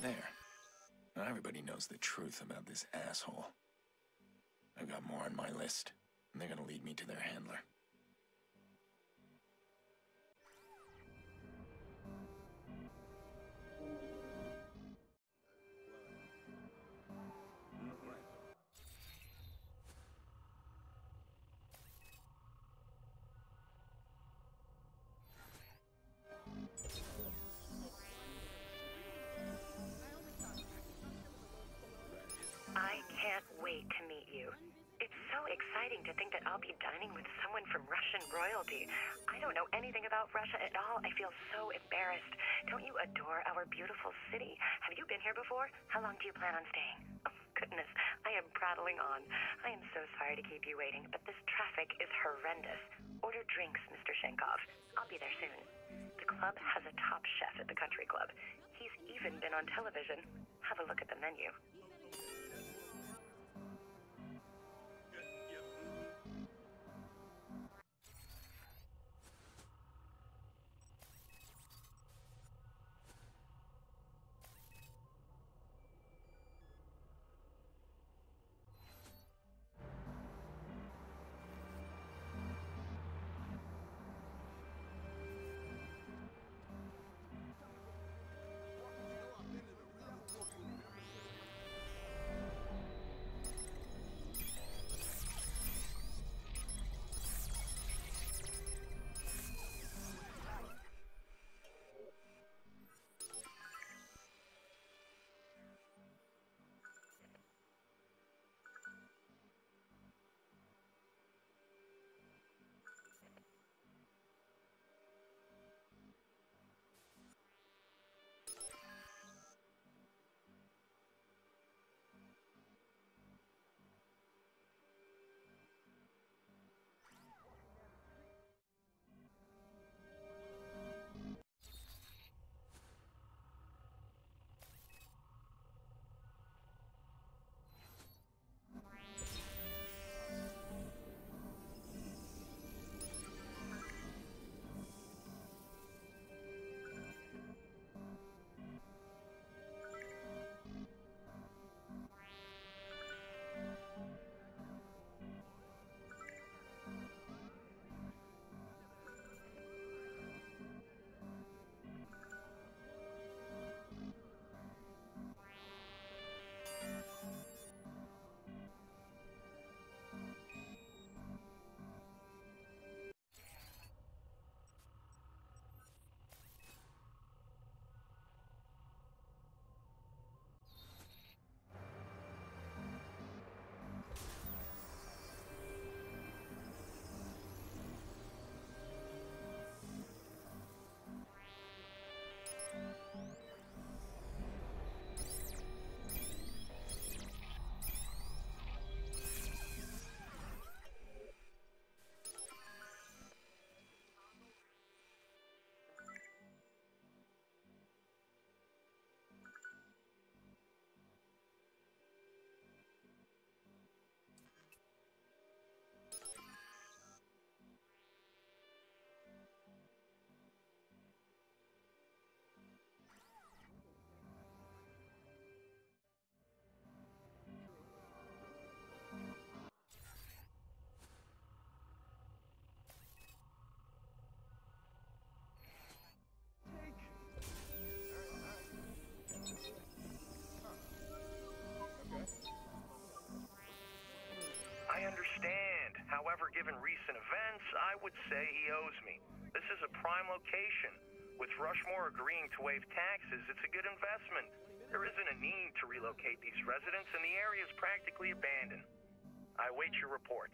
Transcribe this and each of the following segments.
There. Now everybody knows the truth about this asshole. I've got more on my list, and they're gonna lead me to their handler. I'll be dining with someone from Russian royalty. I don't know anything about Russia at all. I feel so embarrassed. Don't you adore our beautiful city? Have you been here before? How long do you plan on staying? Oh, goodness, I am prattling on. I am so sorry to keep you waiting, but this traffic is horrendous. Order drinks, Mr. Shenkov. I'll be there soon. The club has a top chef at the country club. He's even been on television. Have a look at the menu. Given recent events, I would say he owes me. This is a prime location. With Rushmore agreeing to waive taxes, it's a good investment. There isn't a need to relocate these residents, and the area is practically abandoned. I await your report.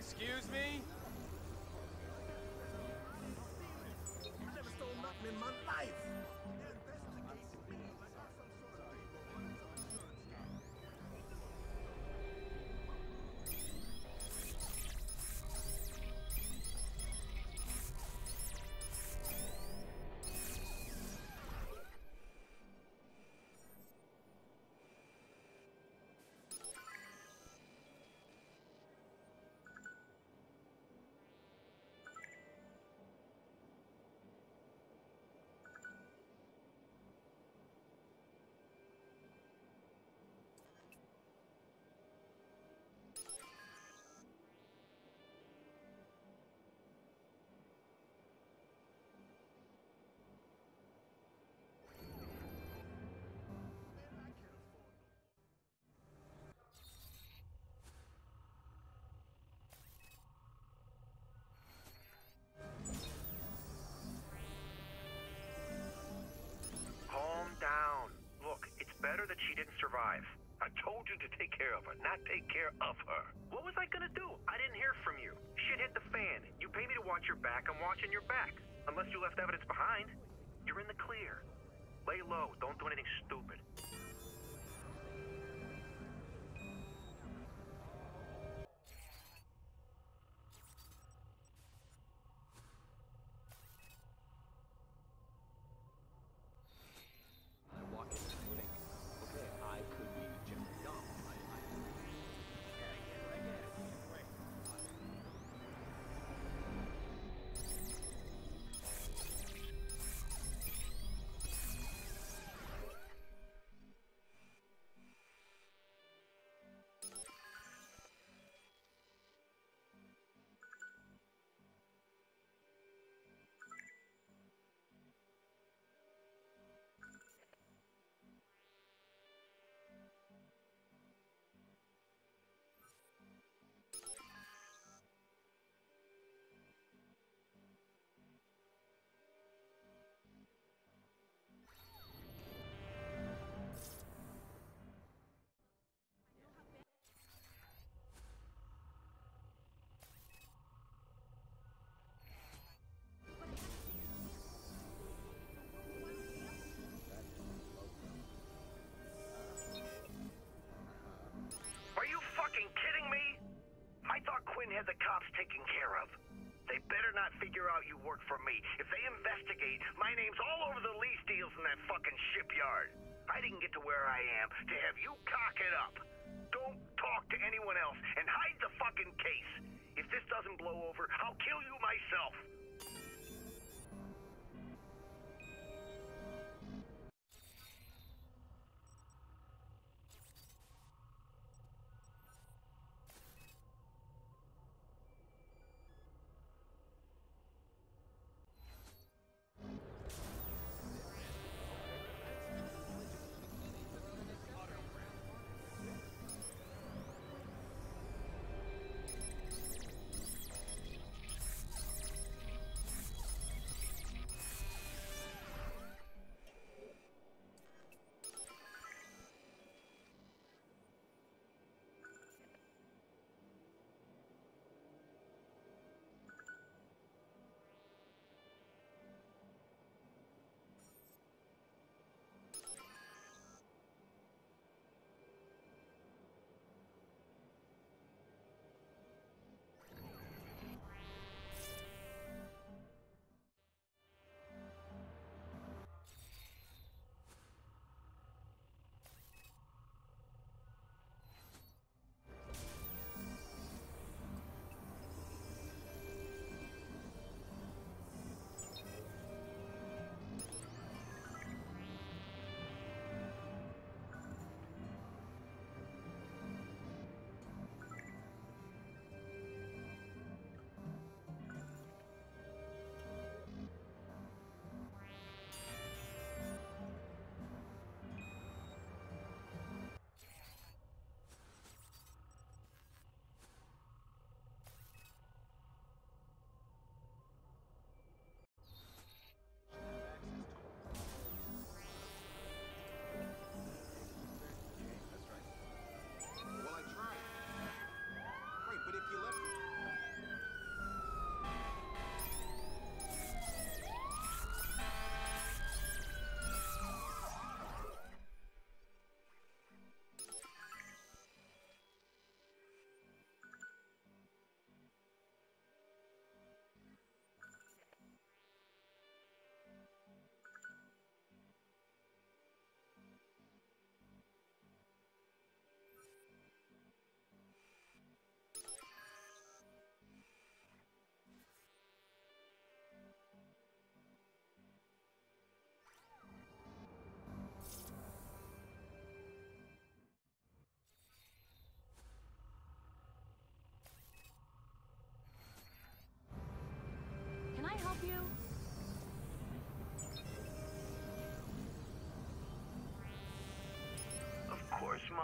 Excuse me? She didn't survive. I told you to take care of her, not take care of her. What was I gonna do? I didn't hear from you. Shit hit the fan. You pay me to watch your back, I'm watching your back. Unless you left evidence behind. You're in the clear. Lay low, don't do anything stupid. Me. If they investigate, my name's all over the lease deals in that fucking shipyard. I didn't get to where I am to have you cock it up. Don't talk to anyone else and hide the fucking case. If this doesn't blow over, I'll kill you myself.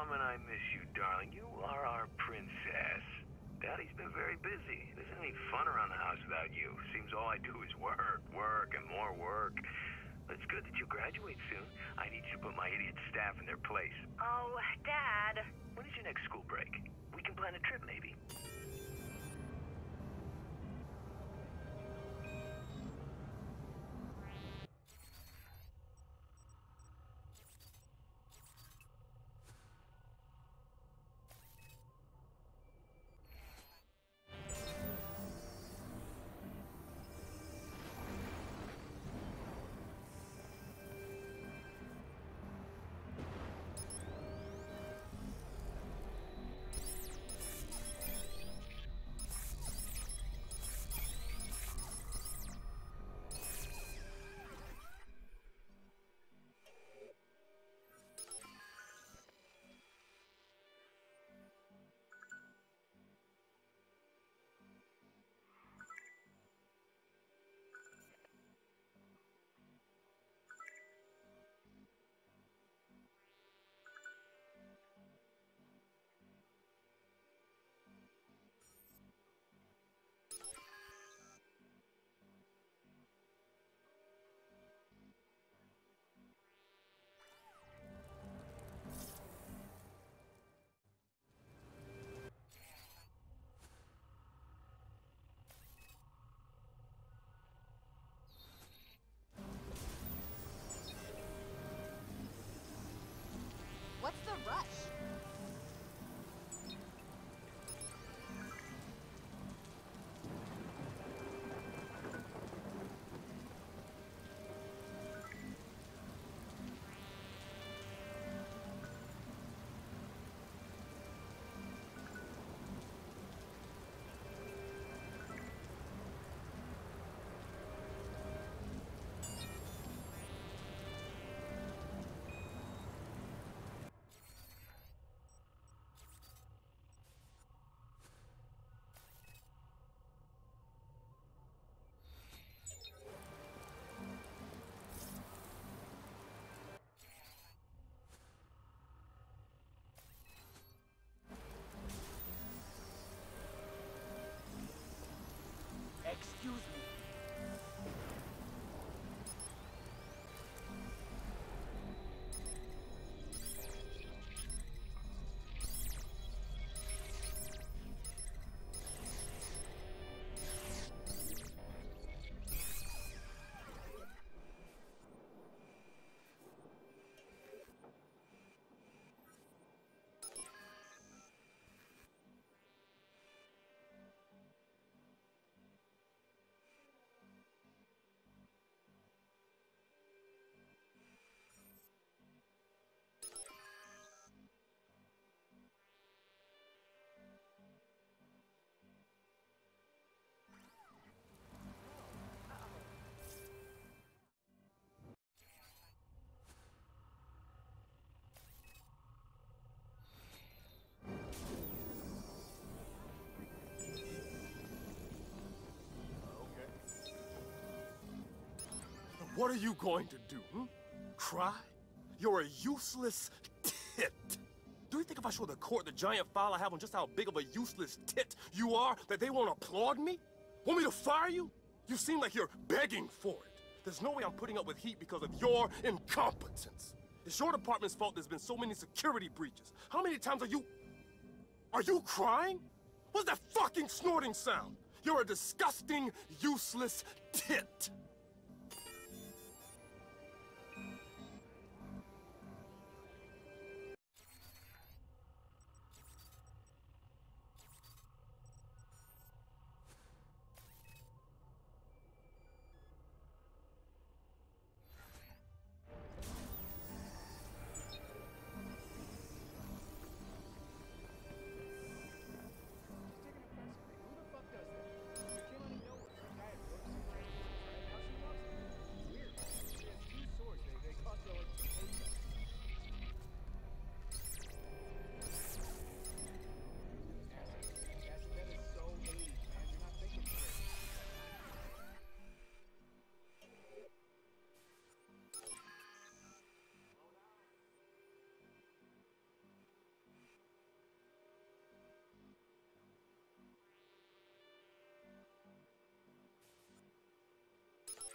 Mom and I miss you, darling. You are our princess. Daddy's been very busy. There isn't any fun around the house without you. Seems all I do is work, work, and more work. It's good that you graduate soon. I need you to put my idiot staff in their place. Oh, Dad. When is your next school break? We can plan a trip, maybe. What's the rush? Excuse me. What are you going to do, hmm? Cry? You're a useless tit. Do you think if I show the court the giant file I have on just how big of a useless tit you are, that they won't applaud me? Want me to fire you? You seem like you're begging for it. There's no way I'm putting up with heat because of your incompetence. It's your department's fault there's been so many security breaches. How many times are you... Are you crying? What's that fucking snorting sound? You're a disgusting, useless tit.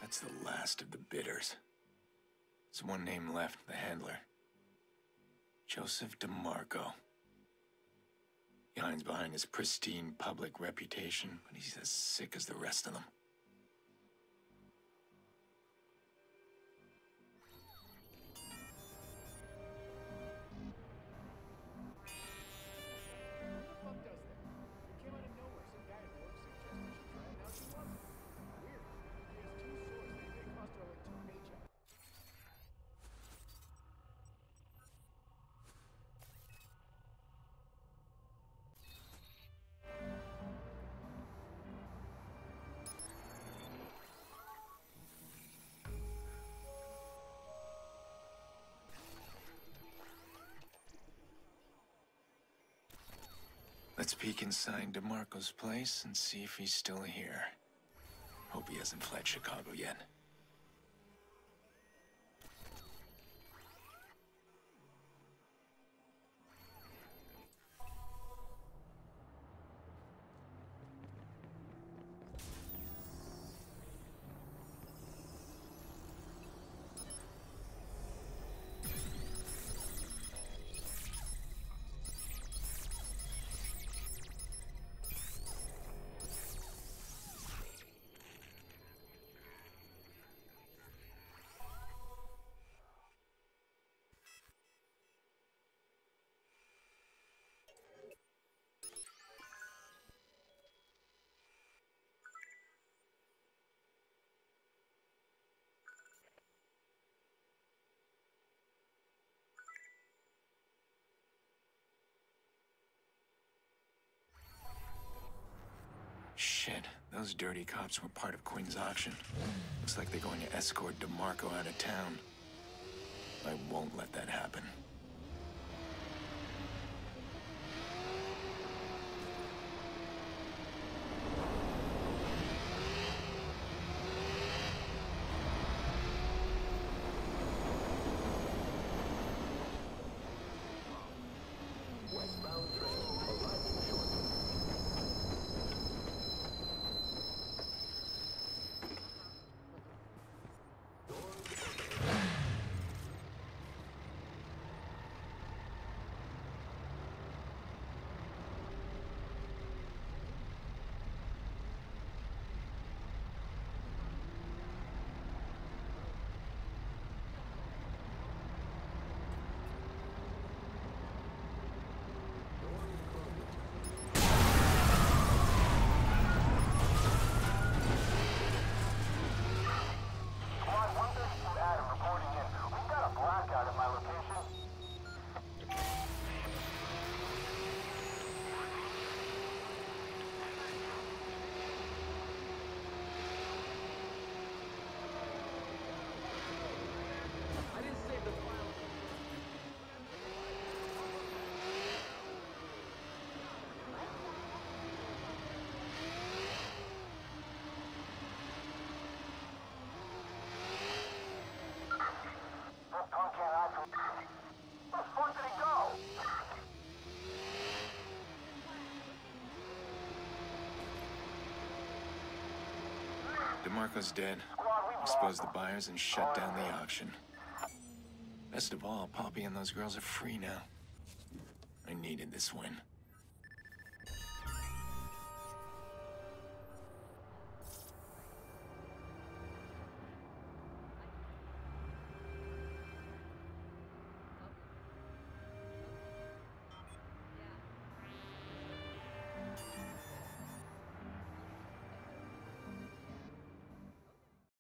That's the last of the bidders. There's one name left, the handler. Joseph DeMarco. He hides behind his pristine public reputation, but he's as sick as the rest of them. Let's peek inside DeMarco's place and see if he's still here. Hope he hasn't fled Chicago yet. Those dirty cops were part of Quinn's auction. Looks like they're going to escort DeMarco out of town. I won't let that happen. Westbound train arriving shortly. Squad 132 Adam reporting in. We've got a blackout at my location. I didn't save the file. That punk can't hide from... Where the fuck did he go? DeMarco's dead. Expose the buyers and shut down the auction. Best of all, Poppy and those girls are free now. I needed this win.